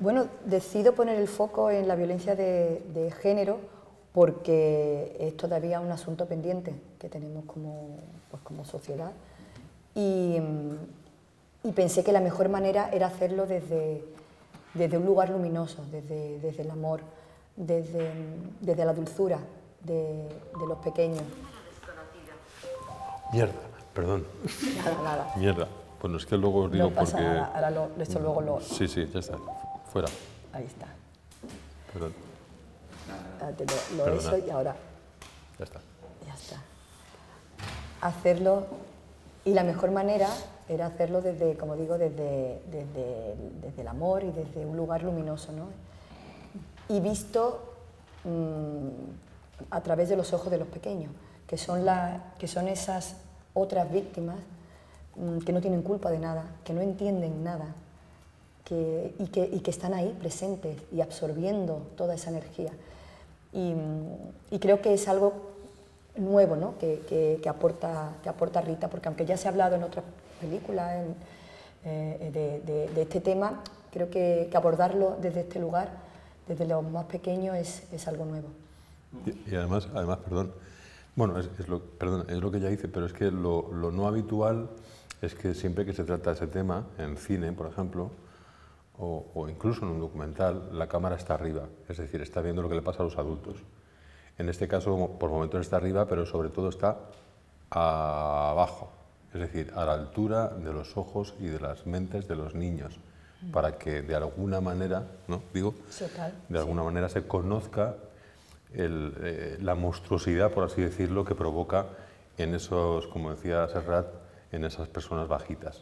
Bueno, decido poner el foco en la violencia de, género porque es todavía un asunto pendiente que tenemos como, pues como sociedad y, pensé que la mejor manera era hacerlo desde, desde un lugar luminoso, desde, desde el amor, desde, desde la dulzura de, de los pequeños. Mierda, perdón. Nada, nada. Mierda. Bueno, es que luego os digo no pasa porque... Nada. Ahora lo, esto luego lo... Sí, sí, ya está. Fuera. Ahí está. Perdón. Ah, te lo, lo eso y ahora... Ya está. Ya está. Hacerlo... Y la mejor manera era hacerlo desde, como digo, desde, desde, desde el amor y desde un lugar luminoso, ¿no? Y visto mmm, a través de los ojos de los pequeños, que son, la, que son esas otras víctimas mmm, que no tienen culpa de nada, que no entienden nada, que, y, que, y, que, están ahí presentes y absorbiendo toda esa energía. Y, y creo que es algo nuevo ¿no? que, que, aporta, que aporta Rita, porque aunque ya se ha hablado en otras películas eh, de, de, de, este tema, creo que, abordarlo desde este lugar, desde los más pequeños, es, es algo nuevo. Y, y, además, además, perdón, bueno, es, es, lo, perdón, es lo que ya dice, pero es que lo, lo no habitual es que siempre que se trata ese tema, en cine, por ejemplo, o, o, incluso en un documental, la cámara está arriba, es decir, está viendo lo que le pasa a los adultos. En este caso, por momentos está arriba, pero sobre todo está abajo, es decir, a la altura de los ojos y de las mentes de los niños, para que de alguna manera, ¿no? Digo, Total, de alguna sí. manera se conozca el, eh, la monstruosidad, por así decirlo, que provoca en esos, como decía Serrat, en esas personas bajitas.